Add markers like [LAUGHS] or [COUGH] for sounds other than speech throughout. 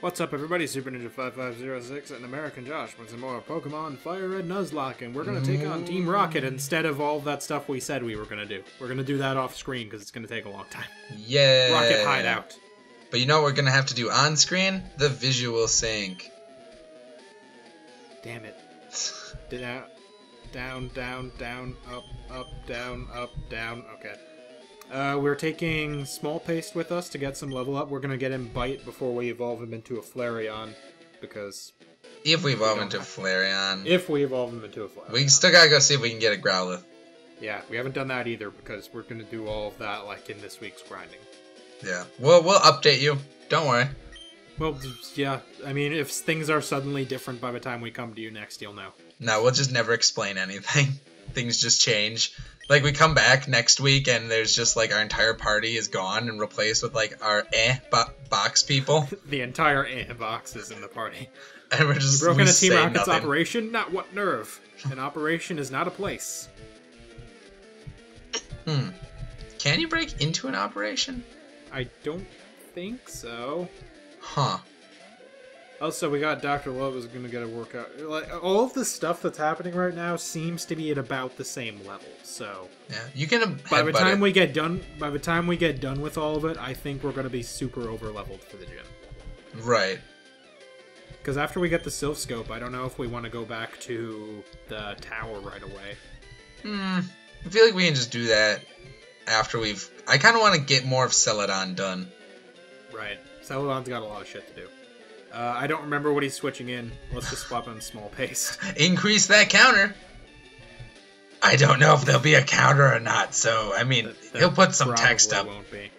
What's up, everybody? Super Ninja 5506 and American Josh with some more Pokemon Fire Red Nuzlocke, and we're gonna take on Team Rocket instead of all that stuff we said we were gonna do. We're gonna do that off screen because it's gonna take a long time. Yeah. Rocket Hideout. But you know what we're gonna have to do on screen? The visual sync. Damn it. Down, down, down, down, up, up, down, up, down. Okay. Uh, we're taking Small Paste with us to get some level up. We're gonna get him Bite before we evolve him into a Flareon, because If we evolve don't into have- Flareon. if we evolve him into a Flareon. we still gotta go see if we can get a Growlithe. Yeah, we haven't done that either because we're gonna do all of that like in this week's grinding. Yeah. Well, we'll update you. Don't worry. Well, yeah, I mean, if things are suddenly different by the time we come to you next, you'll know. No, we'll just never explain anything. [LAUGHS] Things just change. Like we come back next week and there's just like our entire party is gone and replaced with like our eh bo- box people, [LAUGHS] The entire eh box is in the party. [LAUGHS] and we're just Broken we a Team Rocket's nothing. operation? Not what nerve. An operation is not a place. Hmm. Can you break into an operation? I don't think so. Huh. Also, we got Dr. Love is gonna get a workout. Like all of the stuff that's happening right now seems to be at about the same level. So Yeah. You can by the time it. we get done, by the time we get done with all of it, I think we're gonna be super over leveled for the gym. Right. Because after we get the Silph Scope, I don't know if we want to go back to the tower right away. Hmm. I feel like we can just do that after we've. I kind of want to get more of Celadon done. Right. Celadon's got a lot of shit to do. Uh, I don't remember what he's switching in. Let's just swap him small pace. [LAUGHS] Increase that counter. I don't know if there'll be a counter or not, so I mean, There he'll put some text up. Won't be.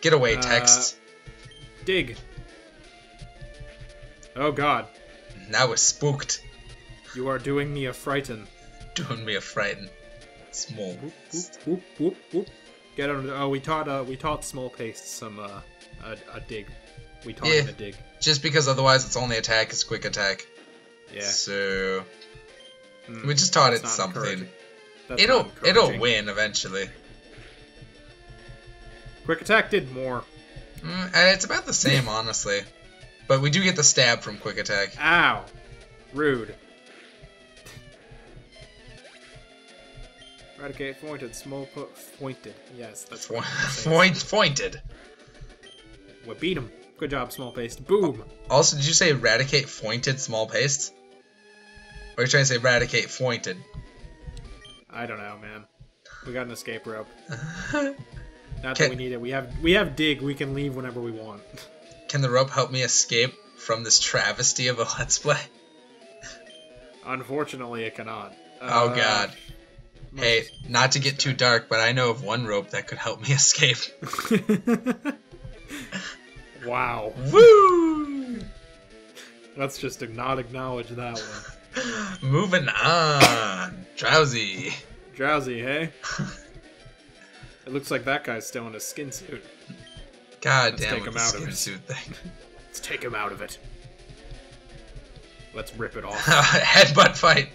Get away, Uh, text. Dig. Oh God, Now we're spooked. you are doing me a frighten. Doing me a frighten. Small. Whoop, whoop, whoop. Get on. Oh, we taught. Uh, we taught small pace some. Uh, a, a dig. We taught him Yeah. a dig. Just because otherwise its only attack is quick attack. Yeah. So Mm, we just taught it something. It'll it'll win eventually. Quick attack did more. Mm, and it's about the same, honestly. But we do get the stab from quick attack. Ow! Rude. Eradicate pointed, small po- pointed. Yes, that's what [LAUGHS] Point pointed. We beat him. Good job, small paste. Boom! Also, did you say eradicate pointed small paste? Or are you trying to say eradicate pointed? I don't know, man. We got an escape rope. Can, [LAUGHS] Not that we need it. We have we have dig. We can leave whenever we want. [LAUGHS] can the rope help me escape from this travesty of a let's play? Unfortunately, it cannot. Oh Uh, god. Hey, not to get too dark, but I know of one rope that could help me [LAUGHS] escape. [LAUGHS] wow. Woo! Let's just not acknowledge that one. [LAUGHS] Moving on. Drowsy. Drowsy, hey? It looks like that guy's still in his skin suit. God Let's damn take him out of skin it. suit thing. Let's take him out of it. Let's rip it off. headbutt fight.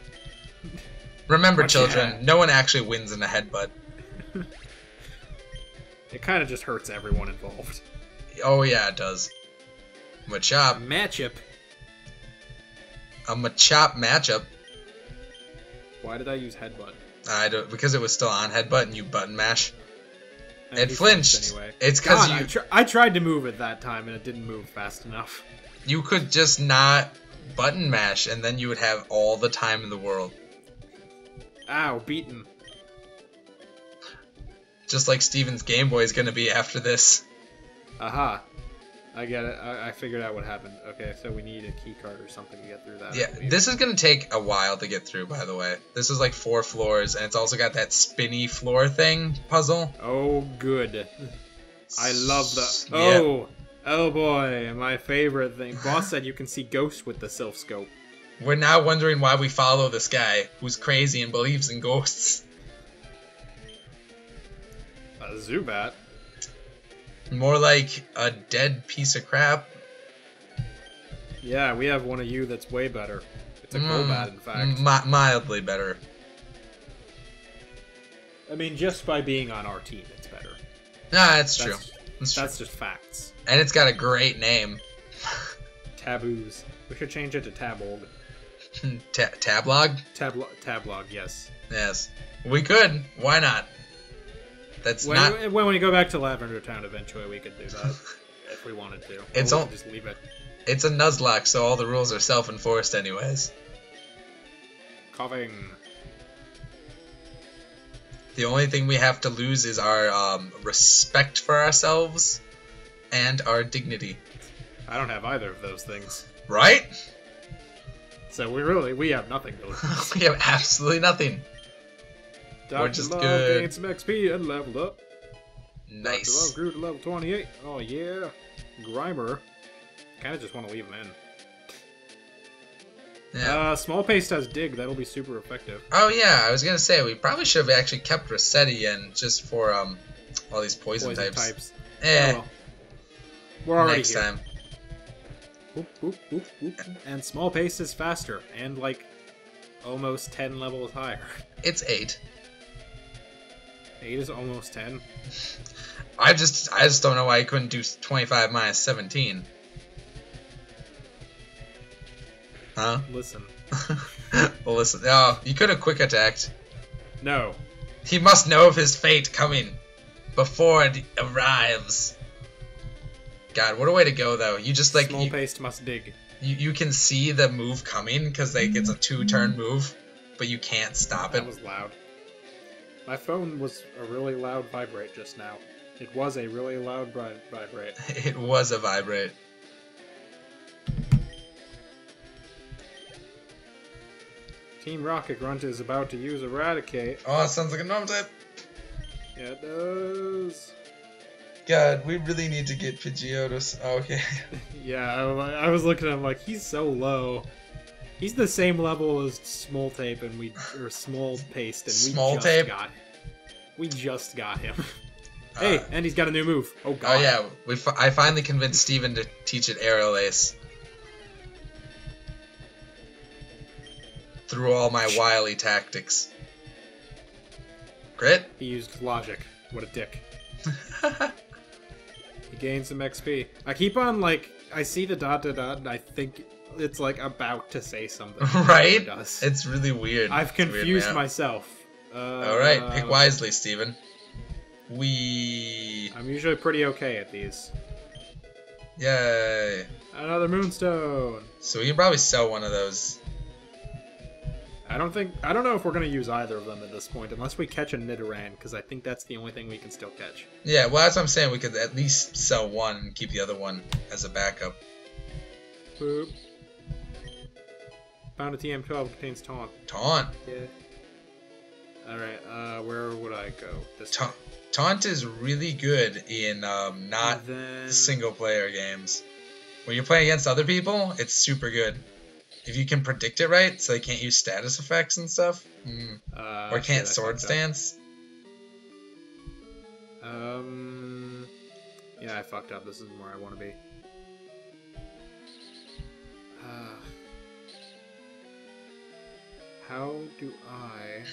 Remember, Watch children, no one actually wins in a headbutt. [LAUGHS] It kind of just hurts everyone involved. Oh yeah, it does. Machop. Matchup. A Machop matchup. Why did I use headbutt? I don't because it was still on headbutt and you button mash. And It flinched. Anyway. It's because God, I, you tr- I tried to move it that time and it didn't move fast enough. you could just not button mash and then you would have all the time in the world. Ow, beaten. Just like Steven's Game Boy is gonna be after this. Aha. I get it. I, I figured out what happened. Okay, so we need a key card or something to get through that. Yeah, this is gonna take a while to get through, by the way. This is like four floors, and it's also got that spinny floor thing puzzle. Oh, good. I love that. Yeah. Oh, oh boy, my favorite thing. Boss said you can see ghosts with the Silph Scope. We're now wondering why we follow this guy who's crazy and believes in ghosts. A Zubat. More like a dead piece of crap. Yeah, we have one of you that's way better. It's a Mm, Golbat, in fact. mi- mildly better. I mean, just by being on our team, it's better. Nah, that's true. That's, That's true. just facts. And it's got a great name. [LAUGHS] Taboos. We should change it to Tabolg. [LAUGHS] Ta- Tablog? Tablo- Tablog, yes. Yes. We could. Why not? That's When, not. when we go back to Lavender Town, eventually we could do that [LAUGHS] if we wanted to. It's all- just leave it. It's a Nuzlocke, so all the rules are self enforced, anyways. Coughing. The only thing we have to lose is our um, respect for ourselves and our dignity. I don't have either of those things. Right? So we really we have nothing to lose. [LAUGHS] we have absolutely nothing. Dr. just Love good. gained some XP and leveled up. Dr. Love Nice. grew to level 28. Oh yeah. Grimer. Kinda just want to leave him in. Yeah. Uh, small paste has dig. That'll be super effective. Oh yeah, I was gonna say we probably should have actually kept Rossetti in just for um all these poison, Poison types. types. Eh, Oh. We're already next here. time. Oop, oop, oop, oop. And small pace is faster and like almost 10 levels higher. [LAUGHS] It's eight. 8 is almost 10. I just I just don't know why you couldn't do 25 minus 17. Huh? Listen. [LAUGHS] well, listen. Oh, you could have quick attacked. No. He must know of his fate coming before it arrives. God, what a way to go, though. You just like small you, paste must dig. you, you can see the move coming because like it's a two-turn Mm-hmm. move, but you can't stop it. That was loud. My phone was a really loud vibrate just now. It was a really loud bri- vibrate. [LAUGHS] It was a vibrate. Team Rocket Grunt is about to use Eradicate. Oh, sounds like a norm type. Yeah, it does. God, we really need to get Pidgeotto. Oh, okay. [LAUGHS] Yeah, I, I was looking at him like he's so low. He's the same level as Small Tape and we or Small Paste and we Small just Tape? got. We just got him. [LAUGHS] hey, Uh, and he's got a new move. Oh god. Oh yeah, we fi- I finally convinced Steven to teach it aerial ace. Through all my wily tactics. Grit? He used logic. What a dick. [LAUGHS] He gained some XP. I keep on like I see the dot dot dot and I think it's like about to say something. [LAUGHS] It right? does. It's really weird. I've It's weird, confused myself. Uh, Alright, pick wisely, Steven. We. I'm usually pretty okay at these. Yay. Another moonstone. So we can probably sell one of those. I don't think I don't know if we're gonna use either of them at this point, unless we catch a Nidoran, because I think that's the only thing we can still catch. Yeah, well, that's what I'm saying. We could at least sell one and keep the other one as a backup. Boop. Found a TM12 contains taunt. Taunt. Yeah. Alright, uh, where would I go? This Ta- Taunt is really good in um, not then... single player games. When you're playing against other people, it's super good. If you can predict it right, so they can't use status effects and stuff, mm. Uh, or can't sword fucked up. Um. Yeah, I fucked up. This isn't where I want to be. Uh, how do I.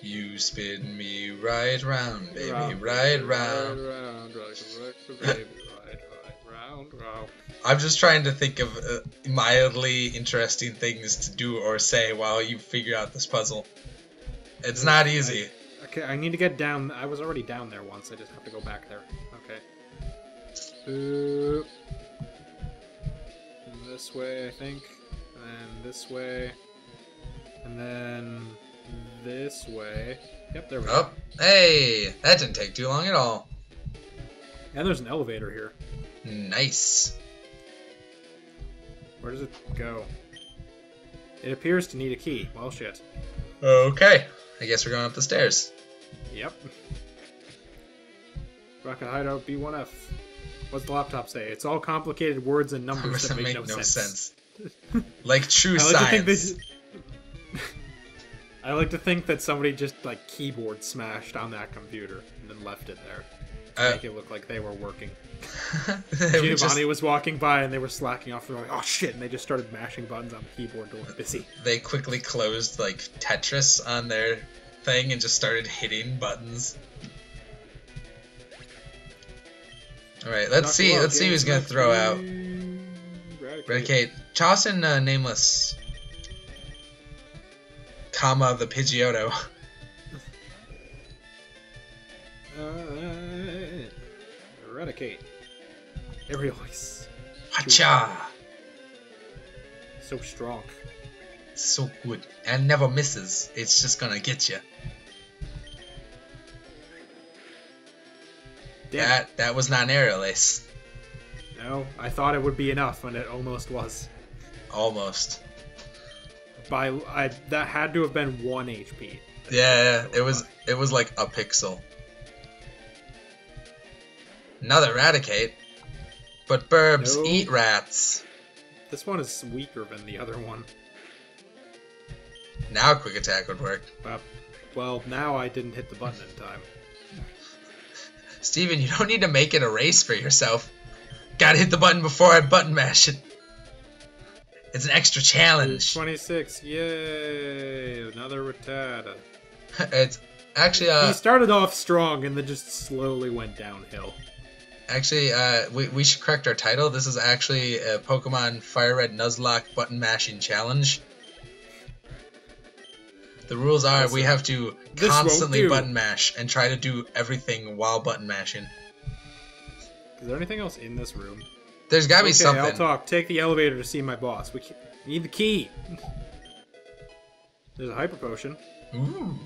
You spin me right round, baby, Round, right round. Right round, baby, right, right, round, round. I'm just trying to think of uh, mildly interesting things to do or say while you figure out this puzzle. It's not easy. Okay, I need to get down. I was already down there once. I just have to go back there. Okay. Boop. This way, I think. And this way. And then this way. Yep, there we go. Oh, hey, that didn't take too long at all. And there's an elevator here. Nice. Where does it go? It appears to need a key. Well, shit. Okay, I guess we're going up the stairs. Yep. Rocket Hideout B1F. What's the laptop say? It's all complicated words and numbers that make, no, sense. [LAUGHS] like true I like to think science. [LAUGHS] I like to think that somebody just like keyboard smashed on that computer and then left it there to Uh, make it look like they were working. Were just- was walking by and they were slacking off. They were like, "Oh shit!" and they just started mashing buttons on the keyboard to look busy. they quickly closed like Tetris on their thing and just started hitting buttons. All right, let's Knock see. out, Let's see who's gonna throw out. Eradicate. Eradicate. Toss in uh, nameless, comma the Pidgeotto. [LAUGHS] Uh, eradicate. Aerial ace. Hacha. So strong. So good and never misses. It's just gonna get you. Damn. That that was not an aerial ace. No, I thought it would be enough, and it almost was. Almost. By I, that had to have been one HP. Yeah, it was it was like a pixel. Another eradicate. But burbs No. eat rats. This one is weaker than the other one. Now a quick attack would work. Uh, well, now I didn't hit the button in time. Steven, you don't need to make it a race for yourself. Gotta hit the button before I button mash it. It's an extra challenge. 26, yay! Another Rattata. [LAUGHS] it's actually he uh started off strong and then just slowly went downhill. Actually uh we, we should correct our title. This is actually a Pokemon Fire Red Nuzlocke button mashing challenge. The rules are we have to constantly button mash and try to do everything while button mashing. Is there anything else in this room? There's gotta be okay, something. I'll talk. Take the elevator to see my boss. We, need the key. [LAUGHS] There's a hyper potion. Ooh.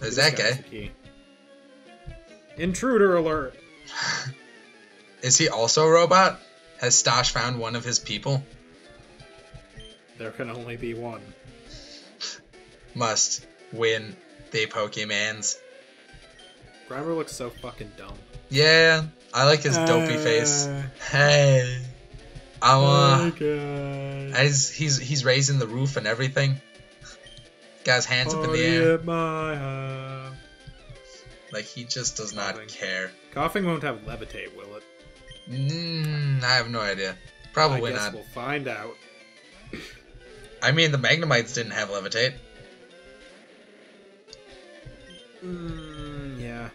There's that guy. the. Intruder alert. Is he also a robot? Has Stosh found one of his people? There can only be one. Must win the Pokemans. Grimer looks so fucking dumb. Yeah, I like his dopey face. Uh, Hey, I'm uh, God. as he's he's raising the roof and everything. Got his hands up in the air, at my house. Like he just does not care. Coughing won't have levitate, will it? Mm, I have no idea. Probably I guess not. we'll find out. [LAUGHS] I mean, the Magnemites didn't have levitate. Mm, yeah.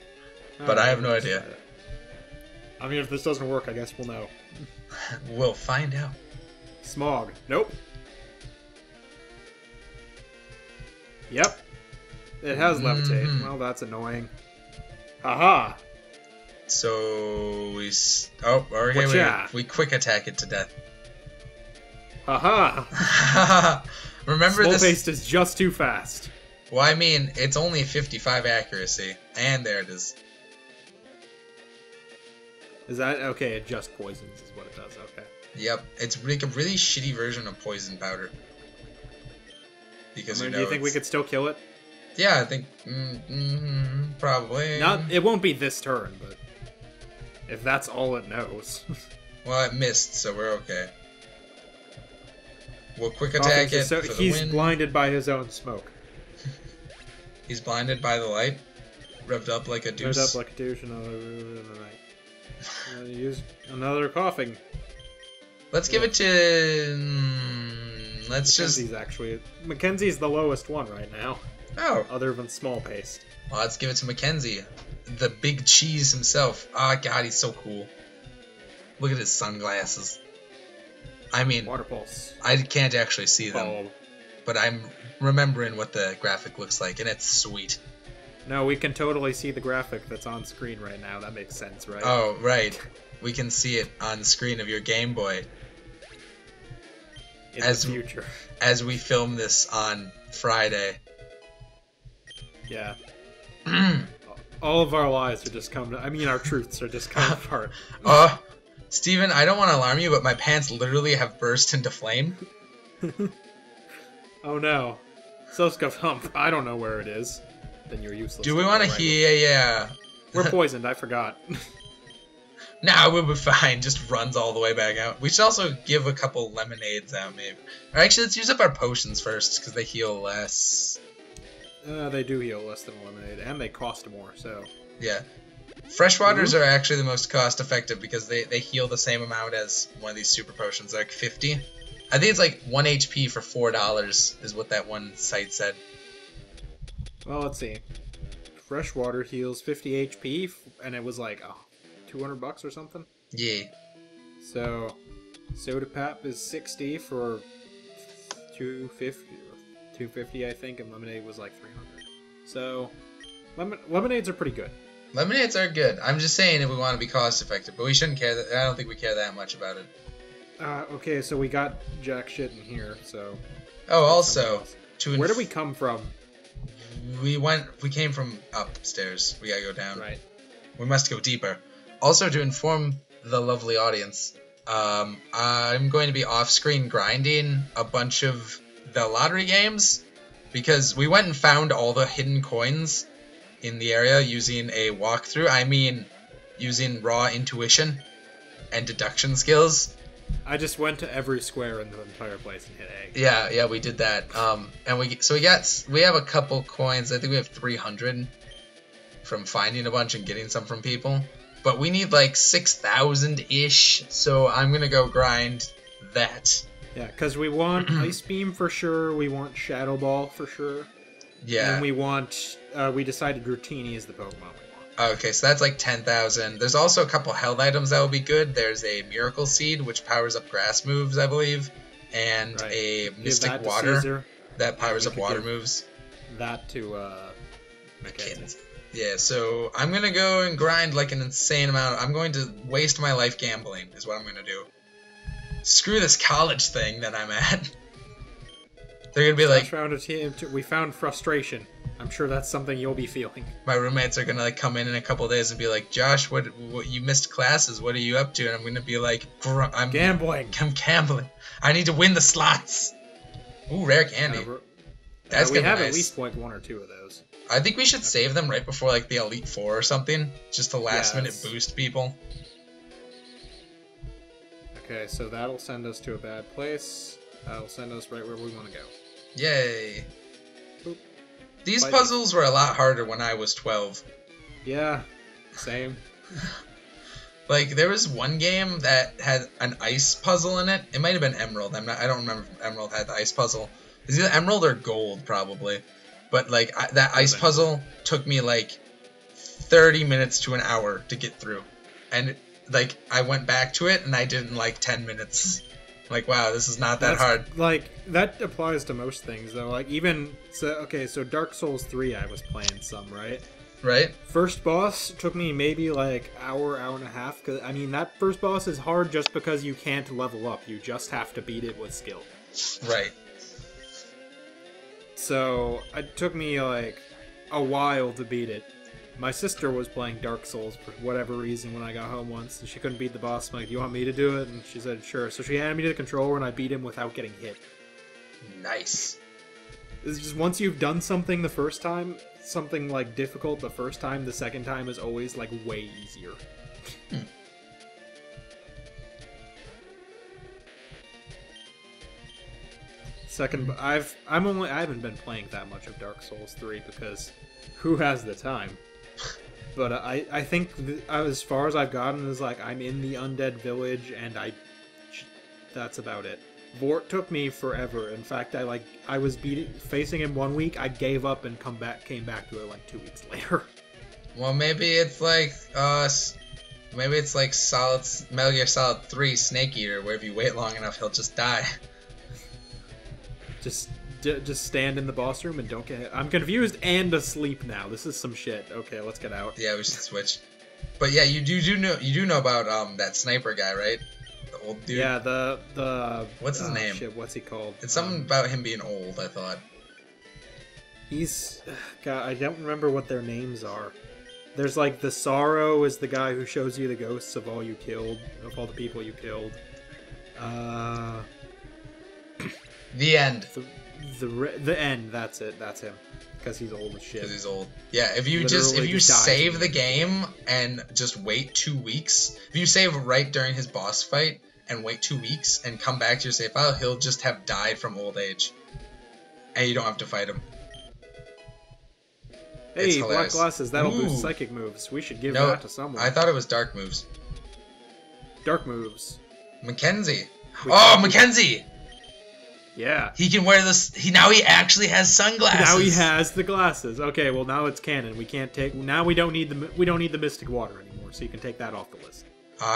But I have no idea. uh, I mean, if this doesn't work, I guess we'll know. [LAUGHS] We'll find out. Smog. Nope. Yep. It has levitate. Mhm. Well, that's annoying. Haha. So we s- oh okay Whatcha? we, we quick attack it to death. Haha. [LAUGHS] Remember Small this? paste is just too fast. Well, I mean, it's only 55 accuracy, and there it is. Is that okay? It just poisons, is what it does. Okay. Yep, it's like a really shitty version of poison powder. I mean, you know, do you think we could still kill it? Yeah, I think mm, mm, probably. Not. It won't be this turn, but if that's all it knows. [LAUGHS] Well, it missed, so we're okay. We'll quick attack it so- for the he's win. blinded by his own smoke. [LAUGHS] He's blinded by the light, revved up like a Turned Revved up like a douche in the night. Uh, use another coughing. Let's give it to. mm, let's just. Mackenzie's actually Mackenzie's the lowest one right now, Oh, other than small paste. well, let's give it to Mackenzie, the big cheese himself. Ah, God, he's so cool. Look at his sunglasses. I mean, Water pulse. I can't actually see them, Oh but I'm remembering what the graphic looks like, and it's sweet. no, we can totally see the graphic that's on screen right now. That makes sense, right? Oh, [LAUGHS] right. We can see it on the screen of your Game Boy in as- the future. as we film this on Friday. Yeah. [CLEARS THROAT] All of our lies are just coming. I mean, our truths are just coming [LAUGHS] apart. Oh, Steven, I don't want to alarm you, but my pants literally have burst into flame. [LAUGHS] Oh no. So scuff hump. I don't know where it is. Then you're useless. Do we want to hear? Yeah. We're [LAUGHS] poisoned. I forgot. Nah, we'll be fine. Just runs all the way back out. We should also give a couple lemonades out, maybe. Or actually, let's use up our potions first, because they heal less. Uh, they do heal less than lemonade, and they cost more. So Yeah. Freshwaters are actually the most cost effective because they, they heal the same amount as one of these super potions, like 50. I think it's like 1 HP for $4 is what that one site said. Well, let's see. Freshwater heals 50 HP, and it was like oh, 200 bucks or something. Yeah. So, Soda Pop is 60 for 250, 250 I think, and Lemonade was like 300. So, lemon, lemonades are pretty good. Lemonades are good. I'm just saying if we want to be cost effective, but we shouldn't care that. I don't think we care that much about it. Uh, okay, so we got jack shit in here. So, Oh, also, to where do we come from? we went we came from upstairs. We gotta go down. Right. We must go deeper. Also, to inform the lovely audience, um, I'm going to be off-screen grinding a bunch of the lottery games because we went and found all the hidden coins in the area using a walkthrough. I mean, using raw intuition and deduction skills. I just went to every square in the entire place and hit A. Yeah, yeah, we did that. Um, and we so we got we have a couple coins. I think we have 300 from finding a bunch and getting some from people. But we need like 6,000 ish. So I'm gonna go grind that. Yeah, because we want [CLEARS THROAT] Ice Beam for sure. We want Shadow Ball for sure. Yeah. And we want. Uh, we decided Dratini is the Pokemon we want. Okay, so that's like 10,000. There's also a couple held items that will be good. There's a Miracle Seed, which powers up grass moves, I believe, and Right. a Mystic Water Caesar, that powers up water moves. that to uh, Mackenzie. Kittens. Yeah, so I'm gonna go and grind like an insane amount. I'm going to waste my life gambling, is what I'm gonna do. Screw this college thing that I'm at. They're gonna be Like, like, found a team. We found frustration. I'm sure that's something you'll be feeling. my roommates are gonna like come in in a couple days and be like, Josh, what, what you missed classes? What are you up to? And I'm gonna be like, "Gr- I'm Gambling. I'm gambling. I need to win the slots. Ooh, rare candy. Uh, That's uh, we gonna have be at least like one or two of those. I think we should save them right before like the Elite Four or something, just to last Yeah, minute boost people. Okay, so that'll send us to a bad place. That'll send us right where we want to go. Yay. Boop. These Bite. puzzles were a lot harder when I was 12. Yeah, same. [LAUGHS] Like there was one game that had an ice puzzle in it. It might have been Emerald. I'm not. I don't remember if Emerald had the ice puzzle. It's either Emerald or Gold probably. But like I, that ice puzzle took me like 30 minutes to an hour to get through, and like I went back to it and I did in like 10 minutes. Like wow, this is not that That's- hard. Like that applies to most things though. Like even so, okay, so Dark Souls three, I was playing some right. Right? First boss took me maybe like hour, hour and a half. Cause I mean that first boss is hard just because you can't level up. You just have to beat it with skill. Right. So it took me like a while to beat it. My sister was playing Dark Souls for whatever reason when I got home once, and she couldn't beat the boss. I'm like, "Do you want me to do it?" And she said, "Sure." So she handed me the controller, and I beat him without getting hit. Nice. It's just once you've done something the first time, something like difficult the first time, the second time is always like way easier. Hmm. Second, I've I'm only I haven't been playing that much of Dark Souls three because who has the time? But I I think th- as far as I've gotten is like I'm in the undead village and I that's about it. Vordt took me forever. In fact, I like I was beating facing him one week. I gave up and come back came back to it like two weeks [LAUGHS] later. Well, maybe it's like uh, maybe it's like Solid Metal Gear Solid Three Snake Eater, where if you wait long enough, he'll just die. just just stand in the boss room and don't get hit. I'm confused and asleep now. This is some shit. Okay, let's get out. Yeah, we should switch. But yeah, you do do know you do know about um that sniper guy, right? The old dude. Yeah, the the What's his oh, name? Shit, what's he called? It's something Um, about him being old. I thought. He's [SIGHS] God, I don't remember what their names are. There's like the sorrow is the guy who shows you the ghosts of all you killed, of all the people you killed. Uh, The end. the the re- the end. That's it. That's him. Because he's old as shit. Because he's old. Yeah, if you just if you just save the the game and just wait two weeks, if you save right during his boss fight and wait two weeks and come back to your save file, he'll just have died from old age, and you don't have to fight him. Hey, black glasses. That'll Ooh. boost psychic moves. We should give No, that to someone. I thought it was dark moves. Dark moves. Mackenzie. We- Oh, Mackenzie! Yeah. He can wear this. He now he actually has sunglasses. Now he has the glasses. Okay, well now it's canon. We can't take. Now we don't need the we don't need the mystic water anymore. So you can take that off the list.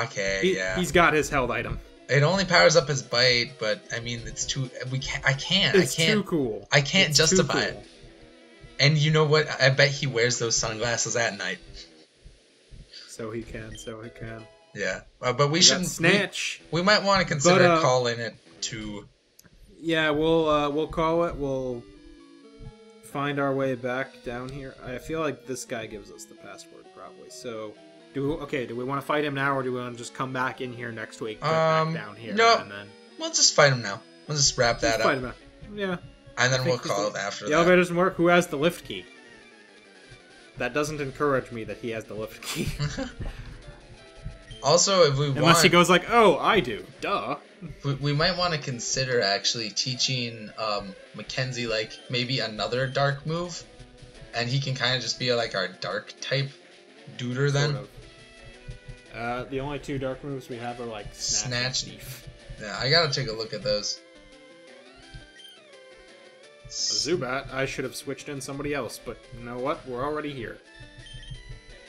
Okay, He, yeah. He's got his held item. It only powers up his bite, but I mean, it's too. We can't. I can't. It's I can't. too cool. I can't It's justify cool. it. And you know what? I bet he wears those sunglasses at night. So he can. So he can. Yeah, uh, but we, We shouldn't. snatch. We, we might want to consider But, uh, calling it to. Yeah, we'll uh, we'll call it. We'll find our way back down here. I feel like this guy gives us the password probably. So do okay? Do we want to fight him now, or do we want to just come back in here next week, Um, back down here, no. and then We'll just fight him now. We'll just wrap that just up, fight him? Yeah. and then we'll call it after The that. elevator doesn't work. Who has the lift key? That doesn't encourage me that he has the lift key. [LAUGHS] Also, if we Unless want, he goes like, "Oh, I do." Duh. We, we might want to consider actually teaching um, Mackenzie like maybe another dark move, and he can kind of just be like our dark type duder then. Sort of. Uh, the only two dark moves we have are like snatch, Snatch. thief. Yeah, I gotta take a look at those. Zubat, I should have switched in somebody else, but you know what? We're already here.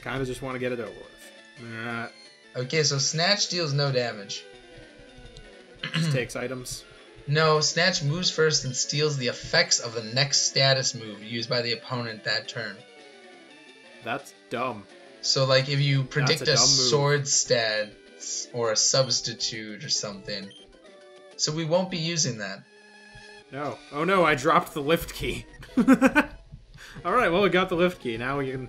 Kind of just want to get it over with. Uh, Okay, so Snatch deals no damage. Just takes items. No, Snatch moves first and steals the effects of the next status move used by the opponent that turn. That's dumb. So, like, if you predict a a, sword stat or a substitute or something, so we won't be using that. No. Oh no, I dropped the lift key. [LAUGHS] Alright, well, we got the lift key. Now we can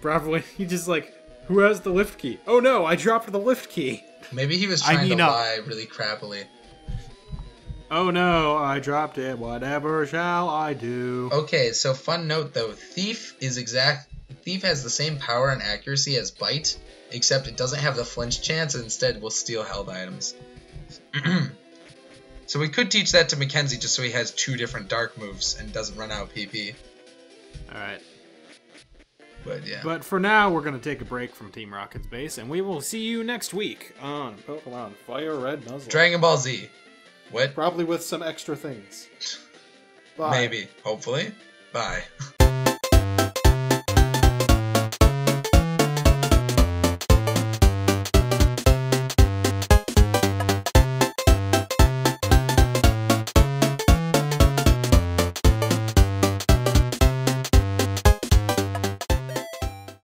probably. [LAUGHS] He just like, who has the lift key? Oh no, I dropped the lift key. Maybe he was I trying mean, to uh, lie really crappily. Oh no, I dropped it. Whatever shall I do? Okay, so fun note though, Thief is exact. Thief has the same power and accuracy as Bite, except it doesn't have the flinch chance, and instead will steal held items. [CLEARS THROAT] so we could teach that to Mackenzie just so he has two different dark moves and doesn't run out PP. Alright. But yeah. But for now, we're going to take a break from Team Rocket's base, and we will see you next week on Pokemon Fire Red Muzzle. Dragon Ball Z. What? Probably with some extra things. Bye. Maybe. Hopefully. Bye. [LAUGHS]